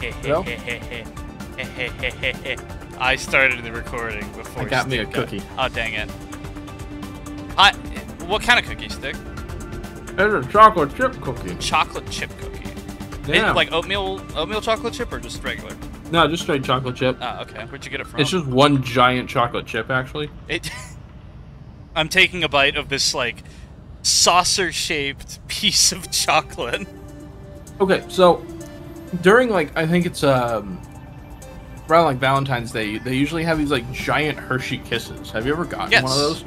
I started the recording before. I got me a got- cookie. Oh dang it! I. What kind of cookie stick? It's a chocolate chip cookie. Chocolate chip cookie. Yeah. It, like oatmeal, oatmeal chocolate chip, or just regular? no, just straight chocolate chip. Ah, okay. Where'd you get it from? It's just one giant chocolate chip, actually. It. I'm taking a bite of this like saucer-shaped piece of chocolate. Okay, so during like I think it's um around like Valentine's Day, they usually have these like giant Hershey kisses. Have you ever gotten one of those?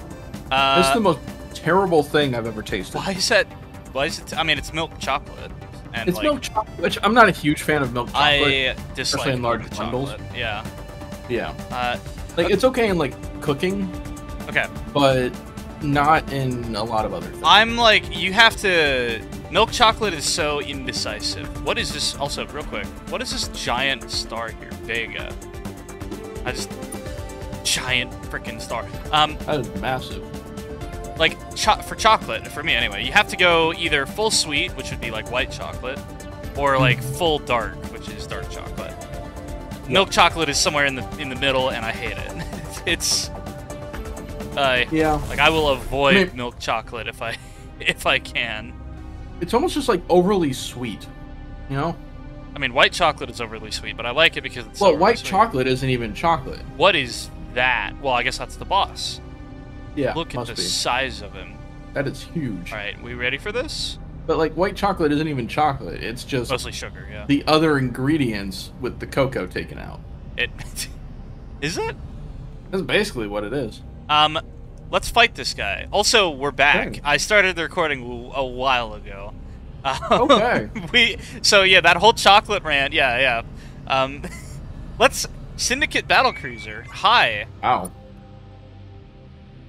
Uh, This is the most terrible thing I've ever tasted. why is that? Why is it? I mean, it's milk chocolate. And It's like, milk chocolate, which I'm not a huge fan of milk chocolate. I dislike in large bundles. chocolate. Yeah. Yeah, Uh, like it's okay in like cooking, okay. but not in a lot of other things. I'm like, you have to. Milk chocolate is so indecisive. What is this? Also, real quick, what is this giant star here? Vega. I just giant freaking star. Um, that is massive. like cho- for chocolate, for me anyway, you have to go either full sweet, which would be like white chocolate, or like full dark, which is dark chocolate. Milk chocolate is somewhere in the in the middle, and I hate it. it's uh, Yeah, like I will avoid I mean- milk chocolate if I if I can. It's almost just like overly sweet. You know? I mean, white chocolate is overly sweet, but I like it because it's Well, white sweet. chocolate isn't even chocolate. What is that? Well, I guess that's the boss. Yeah, Look at the be. size of him. That is huge. All right, we ready for this? But like white chocolate isn't even chocolate. It's just Mostly sugar, yeah. the other ingredients with the cocoa taken out. It is it. That's basically what it is. Um, let's fight this guy. Also, we're back. Okay. I started the recording w- a while ago. Um, Okay. we so yeah, that whole chocolate rant. Yeah, yeah. Um, let's Syndicate Battle Cruiser. Hi. Wow.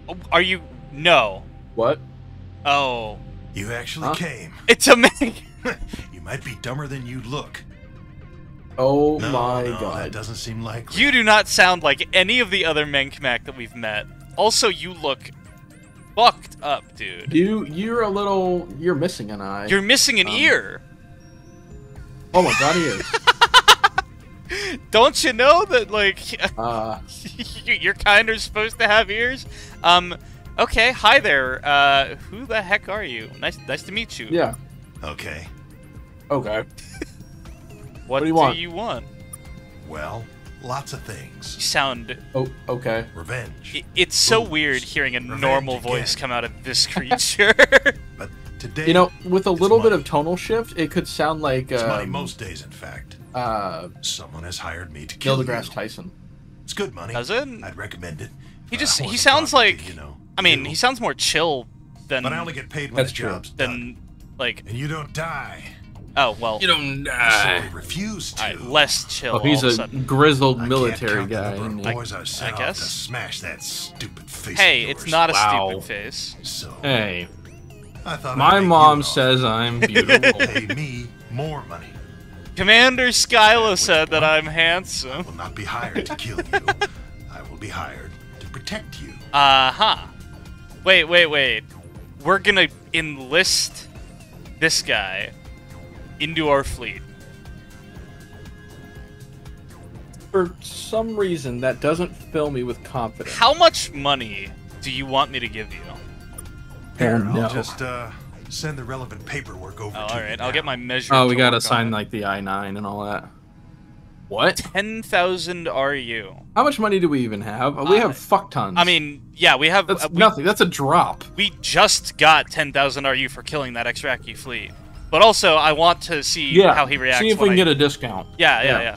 Oh, Are you? No. What? Oh, You actually Huh? came. it's a Meg. you might be dumber than you look. Oh No, my no, that doesn't seem likely. You do not sound like any of the other Menkmack that we've met. Also, you look fucked up, dude. You you're a little you're missing an eye. You're missing an Um, ear. Oh my god he is. Don't you know that like Uh you- you're kind of supposed to have ears? Um. Okay. Hi there. Uh, who the heck are you? Nice, nice to meet you. yeah. Okay. Okay. What, do you want? Do you want? Well, lots of You things. sound. Oh okay. Revenge. It's so Ooh, weird hearing a revenge normal again. voice come out of this creature. But today, You know, with a It's little bit of tonal shift, it could sound like it's money um, most days. In fact, uh someone has hired me to kill Neil you. Tyson. It's good money. Does it? I'd recommend it. He just he sounds talking to, like- you know. I mean, you. he sounds more chill than But I only get paid when the job's done. than like. And you don't die. Oh well. You don't So I refuse to. All right, less chill. Oh, he's all a a sudden. grizzled military guy. number of isn't he? boys I've I off guess. to smash that stupid face. Hey, it's yours. not a Wow. stupid face. So Hey, I thought I'd my mom says I'm beautiful. pay me more money. Commander Skylo said that I'm handsome. I will not be hired to kill you. I will be hired to protect you. Uh huh. Wait, wait, wait. We're gonna enlist this guy into our fleet. For some reason, that doesn't fill me with confidence. How much money do you want me to give you? Here. I'll just uh, send the relevant paperwork over Oh, to all you right. I'll get my measure. Oh, we gotta sign on it. like the I nine and all that. What? ten thousand RU. How much money do we even have? We Uh, have fuck tons. I mean, yeah, we have. that's uh, we, nothing. That's a drop. we just got ten thousand RU for killing that Xraki fleet. But also, I want to see Yeah. how he reacts. See if we can I- get a discount. Yeah, yeah, yeah. yeah.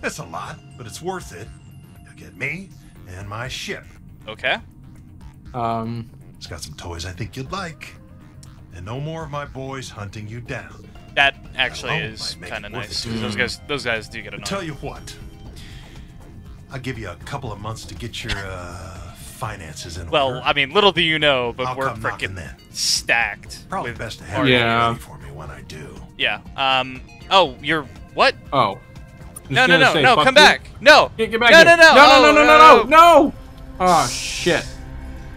That's a lot, but it's worth it. You'll get me and my ship. Okay. Um, It's got some toys I think you'd like. And no more of my boys hunting you down. That actually alone is kind of nice. it, 'cause. Those guys, those guys do get I'll tell you what. I'll give you a couple of months to get your uh, finances in Well, order. I mean, little do you know, but I'll we're freaking stacked. Probably with best to have Yeah. It ready for me when I do. Yeah. Um. Oh, you're what? oh. No, no, no, say no! Come you. back! No. Get, get back No, no, no. no, no, Oh, no, no, no, no. no, no. Oh shit.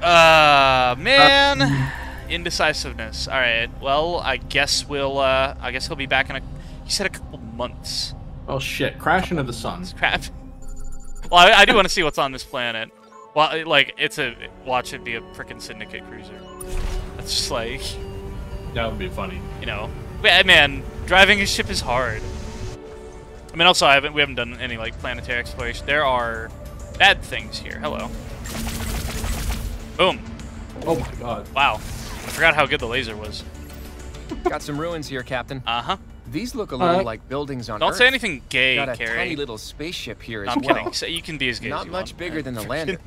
Uh, man. Indecisiveness. All right. Well, I guess we'll. Uh, I guess he'll be back in a. He said a couple months. Oh shit! Crash into the sun. Crap. Well, I, I do want to see what's on this planet. Well, like it's a watch it be a frickin' syndicate cruiser. That's just like That would be funny. you know, man, man, driving a ship is hard. I mean, also I haven't we haven't done any like planetary exploration. There are bad things here. Hello. Boom. Oh my god. Wow. I forgot how good the laser was. Got some ruins here, Captain. Uh huh. These look a little Alright. like buildings on Don't Earth. say anything gay, Got a Carrie. tiny little spaceship here No, as I'm well. kidding. So you can be as gay as Not you much want. bigger than the lander.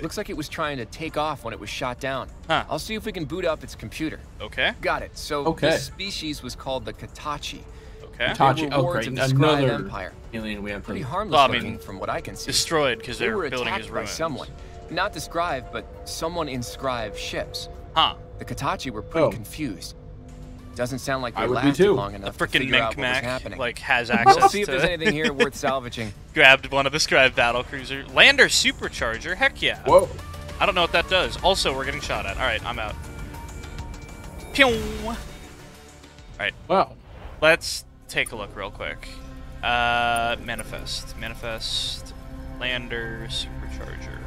Looks like it was trying to take off when it was shot down. Huh. I'll see if we can boot up its computer. Okay. Got it. So Okay. this species was called the Katachi. Okay. Tachi. were Oh wards great! the Scryve Another Empire. alien we have Pretty harmless Well, I mean, looking from what I can see. Destroyed because they were building attacked is by someone. Not described, but someone in Scryve ships. Huh. The Katachi were pretty Oh. confused. Doesn't sound like I they would be lasted too. long The enough to frickin' figure out what Mink happening. like has We'll access see if there's anything here worth salvaging. grabbed one of the Scryve battle cruiser. Lander supercharger. Heck yeah. Whoa! I don't know what that does. Also, we're getting shot at. All right, I'm out. Pew. All right. Wow. Let's take a look real quick. Uh, manifest, manifest, lander, supercharger.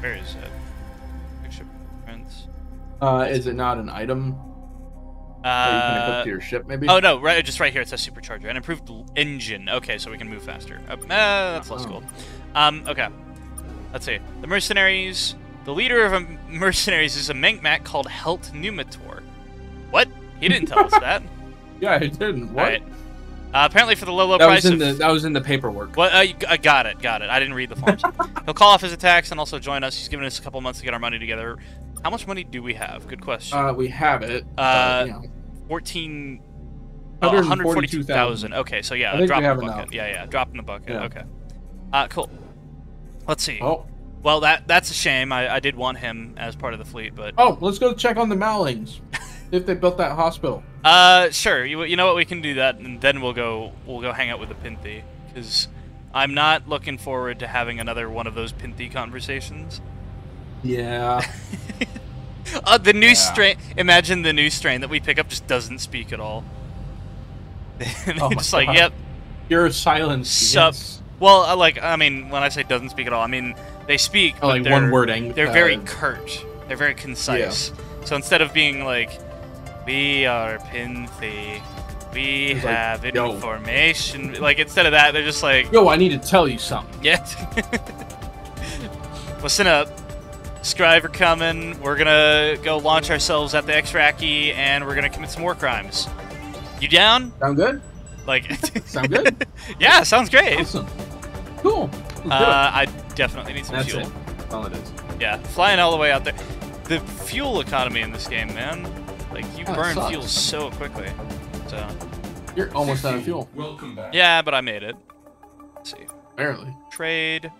Where is it? Picture prints. Uh, is it not an item that you can equip Uh, to your ship? Maybe. oh no, right, just right here it says supercharger. An improved engine. Okay, so we can move faster. Uh, uh, that's less Oh. cool. Um, okay. Let's see. The mercenaries. The leader of a mercenaries is a Menkmack called Helt Numitor. What? He didn't tell us that. Yeah, he didn't. What? All right. Uh, apparently, for the low, low that price was in of the that was in the paperwork. What? Uh, I got it. Got it. I didn't read the forms. He'll call off his attacks and also join us. He's given us a couple months to get our money together. How much money do we have? Good question. Uh, we have it. Uh, you know. 14. Oh, 142,000. 142,000. Okay, so yeah, drop in the bucket. enough. Yeah, yeah, drop in the bucket. Yeah. Okay. Uh, cool. Let's see. Oh, Well, that that's a shame. I, I did want him as part of the fleet, but oh, let's go check on the Mowlings. if they built that hospital. uh, sure. You, you know what? We can do that, and then we'll go we'll go hang out with the Pinthi because I'm not looking forward to having another one of those Pinthi conversations. Yeah. Uh, the new Yeah. strain. Imagine the new strain that we pick up just doesn't speak at all. Oh it's like, God. yep. Your silence. Sup. yes. Well, uh, like, I mean, when I say doesn't speak at all, I mean they speak. Oh, but like one wording. They're very uh, curt. They're very concise. So instead of being like, "We are Pinthi," we It's like, have "Yo." information. Like instead of that, they're just like, Yo, I need to tell you something. "Yeah." Listen up. Scryve are coming. We're gonna go launch ourselves at the Xraki, and we're gonna commit some war crimes. You down? Sound good? Like, Sound good? yeah, sounds great. awesome. Cool. Let's do it. Uh, I definitely need some That's fuel. it. That's all it is. Yeah, flying all the way out there. The fuel economy in this game, man. Like you Kinda burn fuel so quickly. So You're almost out of fuel. Welcome back. yeah, but I made it. Let's see. Barely. Trade,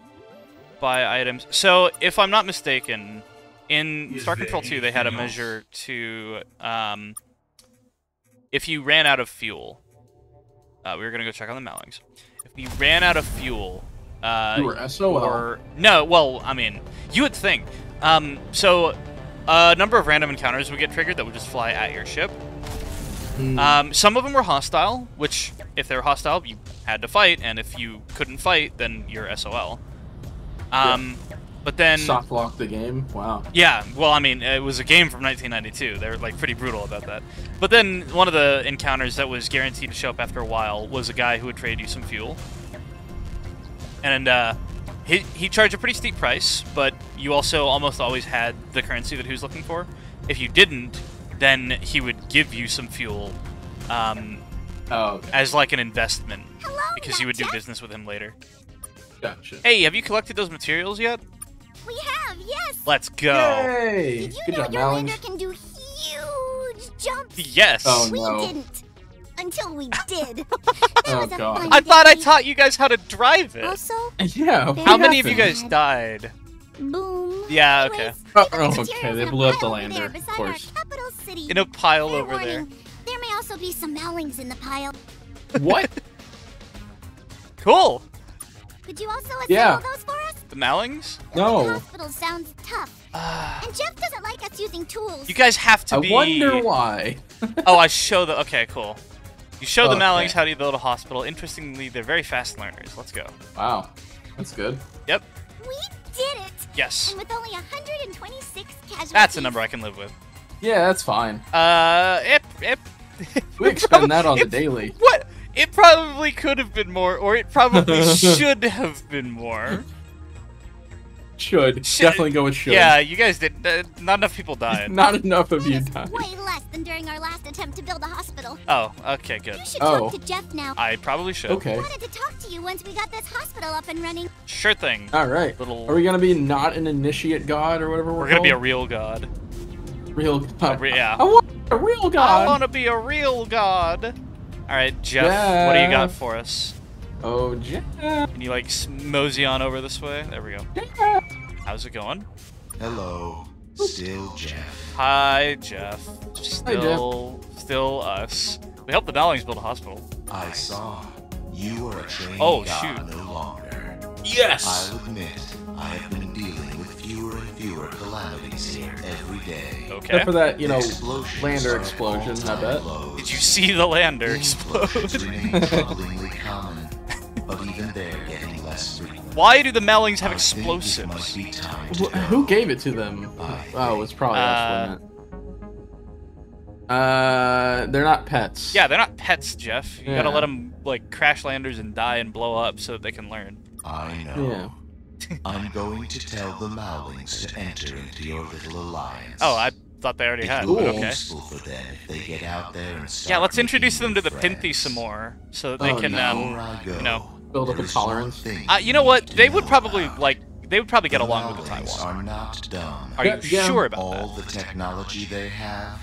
buy items. So if I'm not mistaken, in Is Star Control 2 they had a anything else? measure to um, if you ran out of fuel. Uh, we were gonna go check on the Mowlings. If you ran out of fuel, uh, You were SOL. or no well i mean you would think um, so a number of random encounters would get triggered that would just fly at your ship Mm, um, some of them were hostile which if they were hostile you had to fight and if you couldn't fight then you're sol um, but then soft lock the game. Wow. yeah, well, I mean, it was a game from 1992. They're like pretty brutal about that. But then one of the encounters that was guaranteed to show up after a while was a guy who would trade you some fuel, and uh, he he charged a pretty steep price, but you also almost always had the currency that he was looking for. If you didn't, then he would give you some fuel um, Oh, okay. as like an investment Hello, because you would do business with him later. Gotcha. Hey, have you collected those materials yet? We have, yes. Let's go. Yay! Did you Good know job, your lander Mowlings. can do huge jumps? Yes. Oh, we no. didn't. Until we did. Oh, God. I thought I taught you guys how to drive it. Also, Yeah. How How what many of you guys died? boom. Yeah, okay. Anyways, Oh, oh, okay, they blew up the lander, of course. Capital city. In a pile Fair over there. warning, There may also be some Mowlings in the pile. What? Cool. Could you also assemble Yeah. those for us? The Mowlings? No. The Hospital sounds tough. Uh, And Jeff doesn't like us using tools. you guys have to I be. wonder why. Oh, I show the. Okay, cool. You show the Okay. Mowlings how to build a hospital. Interestingly, they're very fast learners. Let's go. Wow, that's good. Yep. We did it! Yes. And with only 126 casualties. That's a number I can live with. Yeah, that's fine. Uh, it, it, We it expend that on the daily. What? It probably could have been more, or it probably should have been more. Should. Should- definitely go with should. Yeah, you guys did. Uh, not enough people died. Not enough of you That is died. way less than during our last attempt to build a hospital. Oh, okay, good. You should Oh. talk to Jeff now. I probably should. Okay. I wanted to talk to you once we got this hospital up and running. Sure thing. All right. Little- Are we gonna be not an initiate god or whatever we're, We're gonna be a real god. real god? re- yeah. I want a real god. I want to be a real god. All right, Jeff. What do you got for us? Oh, Jeff. Can you like s- mosey on over this way? There we go. Jeff. How's it going? Hello, still Jeff. Hi, Jeff. Still, still us. We helped the Mowlings build a hospital. I saw you are a trained Oh, god shoot. no longer. Yes. I'll admit, I have Okay. Except for that, you know, Explosions lander are explosion. I bet. lows. Did you see the lander explode? common, but even they're getting less frequent. Why do the Mowlings have I think it might explosives? be time to Wh- Who gave it to them? Oh, it's probably Uh, us, wasn't it? Uh, they're not pets. Yeah, they're not pets, Jeff. You gotta let them like crash landers and die and blow up so that they can learn. I know. I'm going to tell the Mowlings to enter into your little alliance. Oh, I thought they already It had. will but be Okay. useful for them if they get out there and start Yeah, let's making introduce them new to the Pinthi friends. some more so that they Oh, can, no. um, Before I go, you know. Build up there a is one tolerance. thing Uh, you know what? need to They would know probably about. like. They would probably get The along with the Mowlings Tywom. are not dumb. Are Yeah, you yeah. sure about All that? the technology they have,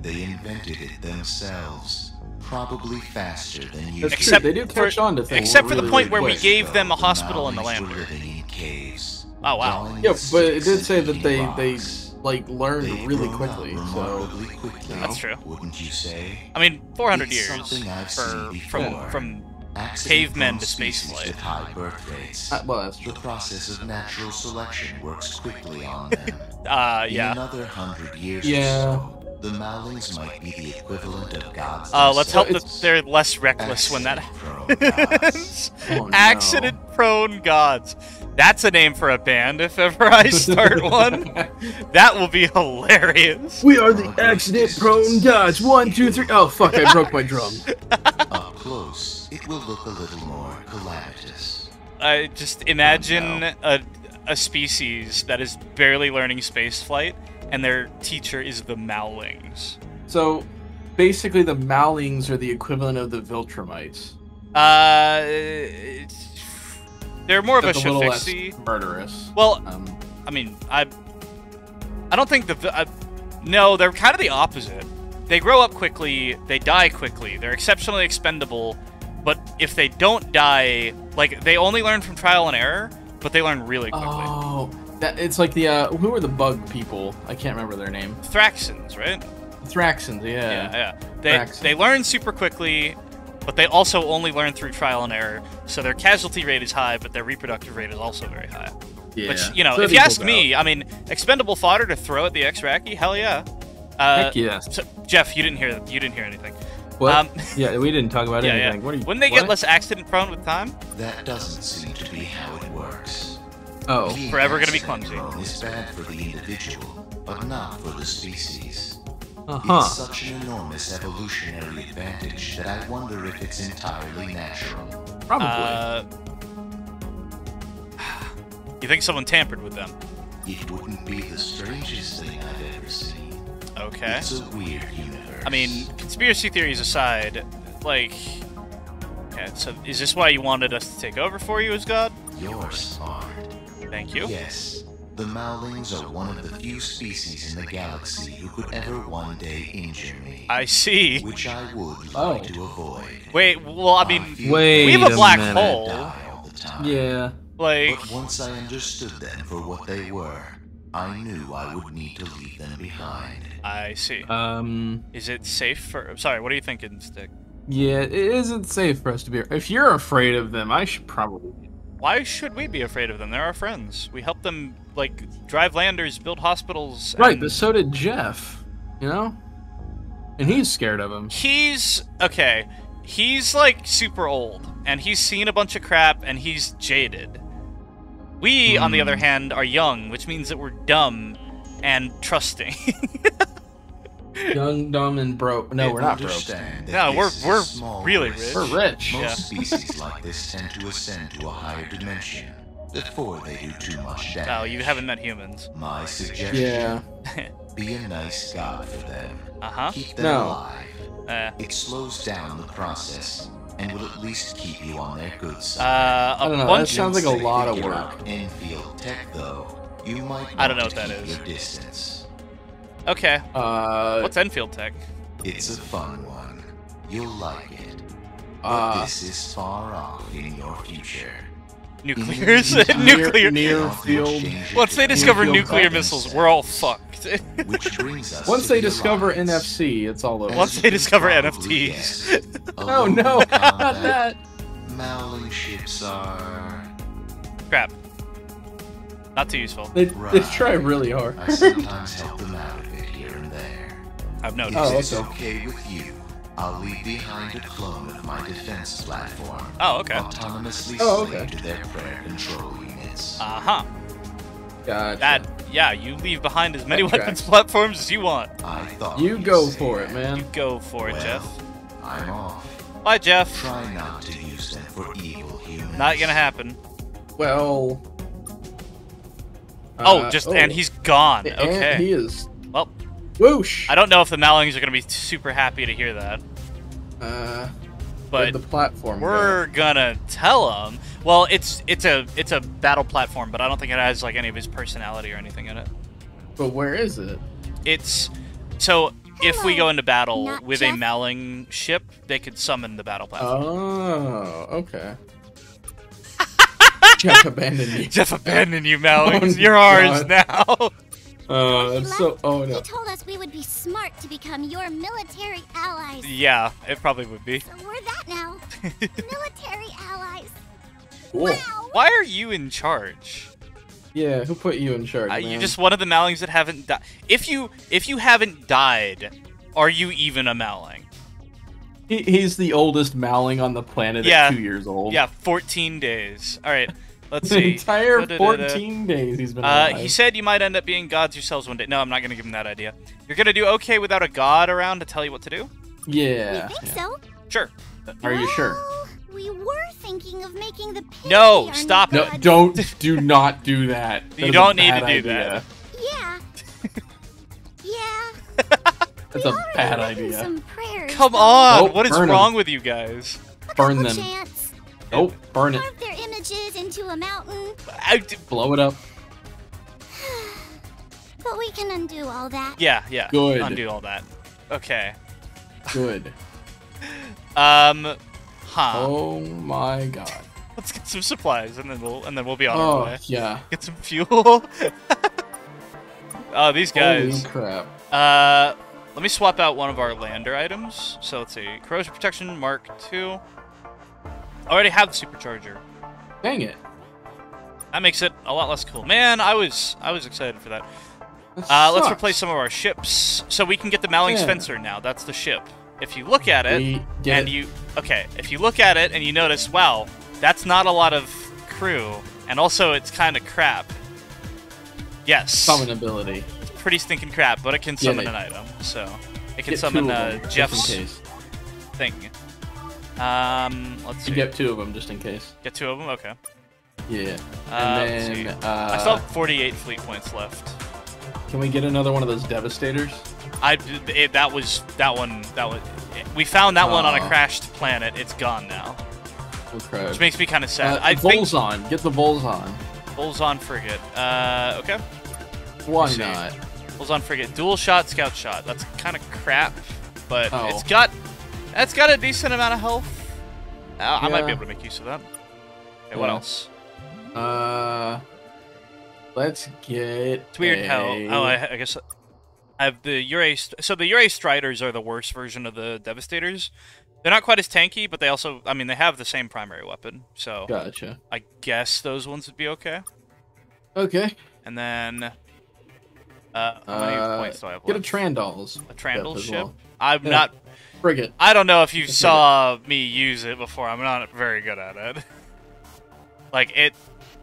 they invented it themselves, probably faster than you. That's did. Except true. They do for- catch on to things. except for the really, point really where we quick. gave them a The hospital in the Mowlings land. were living in caves. Oh, wow. drawing Yeah, with but it did sticks say and that they eating they rocks. Like learned They've really quickly. So remarkably quickly. That's true. Wouldn't you say? I mean, 400 It's years for from from Accident Cavemen to species spaceflight. with high birth rates. Uh, well, that's The process of natural selection works quickly on them. uh In another hundred years Yeah. Or so, the Mowlings might be the equivalent of gods. Uh, let's hope that they're less reckless when that happens. Oh, no. Accident-prone gods. That's a name for a band if ever I start one. That will be hilarious. We are the accident prone gods. One, two, three. Oh fuck! I broke my drum. Up close, it will look a little more calamitous. I just imagine a, a species that is barely learning spaceflight, and their teacher is the Mowlings. So, basically, the Mowlings are the equivalent of the Viltrumites. Uh, they're more of a a little less murderous. Well, Um, I mean, I, I don't think the, I, no, they're kind of the opposite. They grow up quickly, they die quickly, they're exceptionally expendable, but if they don't die, like they only learn from trial and error, but they learn really quickly. oh, that it's like the uh, who are the bug people? I can't remember their name. Thraxons, right? Thraxons. Yeah, Yeah. yeah. They Thraxons. they learn super quickly, but they also only learn through trial and error. So their casualty rate is high, but their reproductive rate is also very high. Yeah. Which you know, So if you ask equals me, I mean, expendable fodder to throw at the Xraki, hell yeah. Uh. Heck yes. So, Jeff, you didn't hear you didn't hear anything. What? um, yeah, we didn't talk about Yeah, anything. yeah. What are you? Wouldn't they what? get less accident prone with time? That doesn't seem to be how it works. Oh, Being Forever gonna be accident-prone clumsy. is bad for the individual, but not for the species. uh It's such an enormous evolutionary advantage that I wonder if it's entirely natural. Probably. Uh, you think someone tampered with them? It wouldn't be the strangest thing I've ever seen. Okay. It's a weird universe. I mean, conspiracy theories aside, like, okay, so is this why you wanted us to take over for you as God? you're smart. Thank you. Yes, the Mowlings are one of the few species in the galaxy who could ever one day injure me. I see. which I would Oh. like to avoid. Wait, well, I mean, feel Wait we have a a black minute. hole. die all the time. yeah. Like, But once I understood them for what they were, I knew I would need to leave them behind. I see. Um. Is it safe for? Sorry, what are you thinking, Stick? Yeah, it isn't safe for us to be. If you're afraid of them, I should probably. Why should we be afraid of them? They're our friends. We help them like drive landers, build hospitals. Right, and- but so did Jeff. You know, and he's scared of them. He's okay. he's like super old, and he's seen a bunch of crap, and he's jaded. We, on the other Hmm. hand, are young, which means that we're dumb and trusting. Young, dumb, and broke. No, we're not broke. Understand that No, we're- this is a we're small really rich. We're rich. Most Yeah. species like this tend to ascend to a higher dimension before they do too much damage. oh, you haven't met humans. My suggestion: Yeah. be a nice god for them. Uh huh. Keep them No. alive. Uh, It slows down the process and will at least keep you on their good side. uh, side. a I don't know, bunch that sounds like a lot of work. out Enfield tech, though, you might I don't know what to that keep. Your distance. Okay. Uh, What's Enfield Tech? It's a fun one. You'll like it. But uh, this is far off in your future. Nuclears? Near- Nuclear. near Off field. Once they discover Nuclear nuclear missiles, we're all fucked. Which brings us once they discover Alliance. NFC, it's all over. Once they discover NFTs. guess, Oh no, not that. Mowling ships are. Crap. Not too useful. They, they try really hard. I sometimes help them out I've If noticed. Oh, it's okay. okay with you, I'll leave behind a clone of my defense platform. Oh, okay. Autonomously Oh, slave okay. to their prayer control units. Uh huh. Gotcha. That, yeah, you leave behind as many That weapons platforms as you want. I thought You go for it, man. You go for it, Well, Jeff. I'm off. Bye, Jeff. Try not to use them for evil humans. Not gonna happen. Well. oh, uh, just and he's gone. Okay. and Okay. He is. Well, Whoosh. I don't know if the Mowlings are gonna be super happy to hear that, Uh, but the platform. we're gonna tell them. Well, it's it's a it's a battle platform, but I don't think it has like any of his personality or anything in it. But where is it? It's so if we go into battle Not with a Jeff. Mowling ship, they could summon the battle platform. Oh, okay. Jeff abandoned me. Jeff abandoned you, Mowlings. Oh, You're ours now. Uh, He that's so. left. Oh He no. told us we would be smart to become your military allies. yeah, it probably would be. So we're that now. military allies. Cool. Wow. Why are you in charge? Yeah, who put you in charge? Uh, you're just one of the Mowlings that haven't died. If you if you haven't died, are you even a Mowling? He, he's the oldest Mowling on the planet Yeah. at two years old. Yeah, 14 days. All right, let's see. The see. entire Da-da-da-da. 14 days he's been Uh, alive. he said you might end up being gods yourselves one day. No, I'm not gonna give him that idea. You're gonna do okay without a god around to tell you what to do. yeah. we think yeah. so. Sure. Are you sure? Well, We were thinking of making the pig No, stop it. No, god. don't. Do not do that. You don't need to do idea. Yeah. yeah. That's we a bad idea. Some prayers, Come on. Nope, what is burn 'em. wrong with you guys? A Burn them. chants. Nope. Burn it. Carve their images into a mountain. I d- Blow it up. But we can undo all that. yeah, yeah. Good. Undo all that. Okay. Good. Um. Huh. Oh my god. Let's get some supplies and then we'll and then we'll be on our Oh way. yeah. Get some fuel. oh, these guys. Holy crap. Uh, let me swap out one of our lander items. So let's see, corrosion protection Mark II. I already have the supercharger. Dang it. That makes it a lot less cool. Man, I was I was excited for that. That Uh, let's replace some of our ships so we can get the Mowling's Yeah. Fencer now. That's the ship. If you look at it and you okay, if you look at it and you notice, wow, that's not a lot of crew, and also it's kind of crap. Yes, summon ability. pretty stinking crap, but it can summon it. an item, so it can summon uh, Jeff's thing. Um, let's see. You get two of them just in case. Get two of them. Okay. Yeah. Uh, then uh, I still have 48 fleet points left. can we get another one of those devastators? I it, that was that one that was we found that one on a crashed planet. It's gone now, crap. which makes me kind of sad. Uh, I think Volzon. Get the Volzon. Bull's on frigate. Uh, okay. Why not? Volzon frigate. Dual shot, scout shot. That's kind of crap, but Oh. it's got it's got a decent amount of health. Uh, I might be able to make use of that. Okay, what Yeah. else? Uh, let's get. It's weird how. Oh, I, I guess I have the Ure. So the Ure Striders are the worst version of the Devastators. They're not quite as tanky, but they also, I mean, they have the same primary weapon. So Gotcha. I guess those ones would be okay. Okay. And then, uh, how many Uh, points do I have Get a left? Trandals. A Trandle as ship. well. I'm Yeah. not. Frigate. I don't know if you saw me use it before. I'm not very good at it. Like it,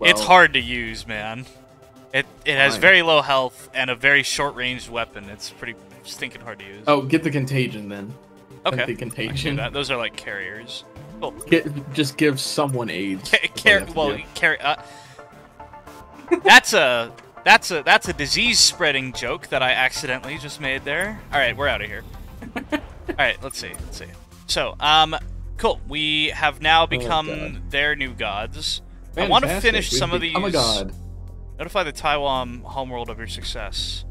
it's hard to use, man. It it has Fine. very low health and a very short range weapon. It's pretty stinking hard to use. Oh, get the contagion then. okay. the I can do contagion. Those are like carriers. Cool. Get, just give someone AIDS. Ca- That's all you car- well, carry. Uh, that's a that's a that's a disease spreading joke that I accidentally just made there. All right, we're out of here. All right, let's see. Let's see. So, um, cool. We have now become Oh, their new gods. I want to finish We've some of these. become a god. Notify the Tywom homeworld of your success.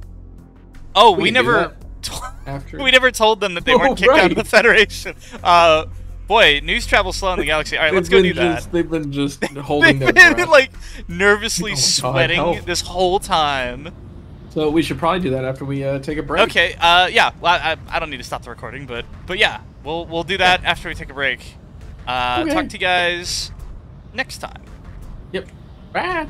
Oh, we, We never. After we never told them that they Oh, weren't kicked out of the Federation. Uh, boy, news travels slow in the galaxy. All right, let's go do been that. They've been just holding their They've been breath. like nervously Oh, sweating help. this whole time. So we should probably do that after we uh, take a break. Okay, uh, yeah. Well, I, I don't need to stop the recording, but but yeah, we'll we'll do that after we take a break. Uh, Okay. Talk to you guys next time. Yep. Bye.